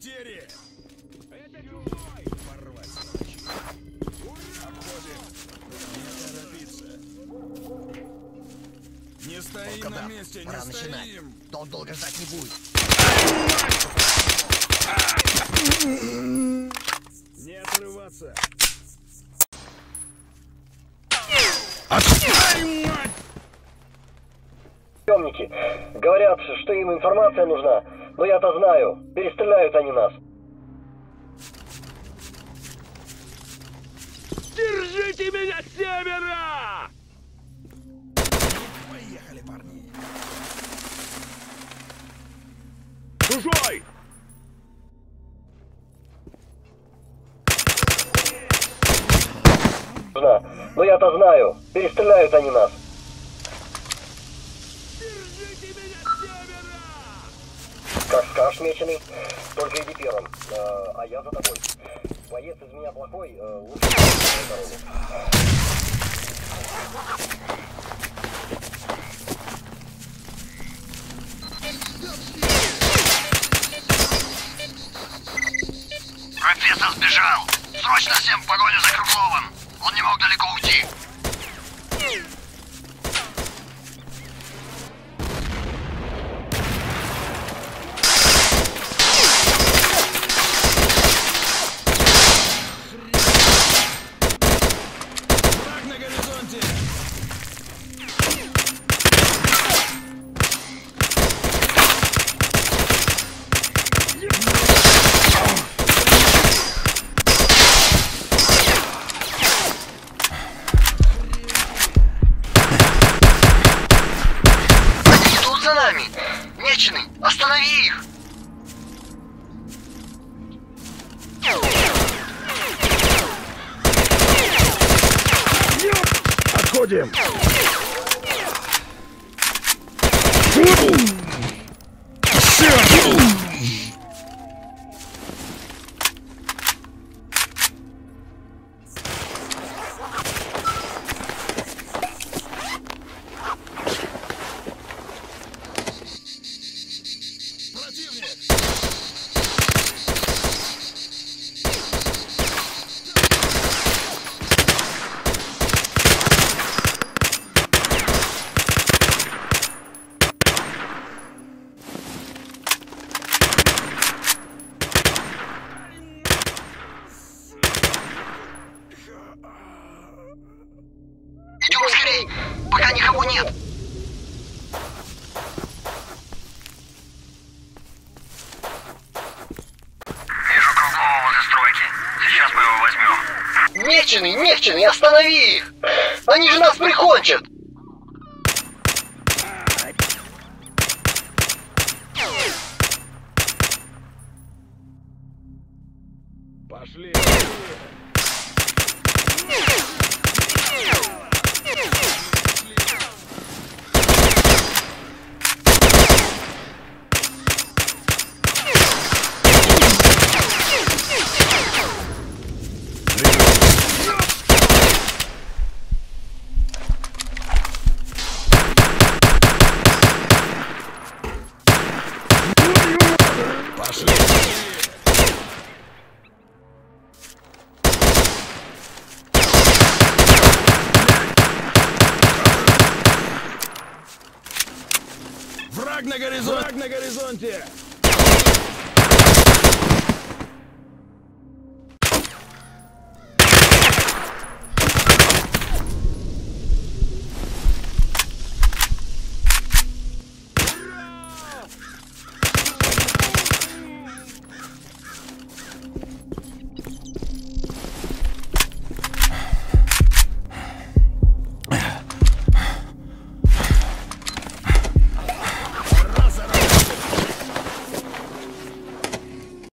потери! Это чужой! Порвать Обходим! Не торопиться! Не стоим Волкодав, на месте, не стоим! Начинать. Толк долго ждать не будет! Не отрываться! Отстой, мать! Темники, говорят, что им информация нужна. Но я-то знаю. Перестреляют они нас. Держите меня с севера! Поехали, парни. Чужой! Но я-то знаю. Перестреляют они нас. Держите меня с севера! Как скажешь, меченый. Только иди первым. Э, а я за тобой. Боец из меня плохой. э, лучше. Профессор сбежал! Срочно всем в погоню за Кругловым! Он не мог далеко уйти! Они идут за нами! Меченый, останови их! Отходим! Противник! Скорей! Пока никого нет! Вижу Круглова возле стройки. Сейчас мы его возьмем. Меченый, меченый, останови их! Они же нас прикончат! Пошли! Пошли! Враг на горизонте! Враг на горизонте!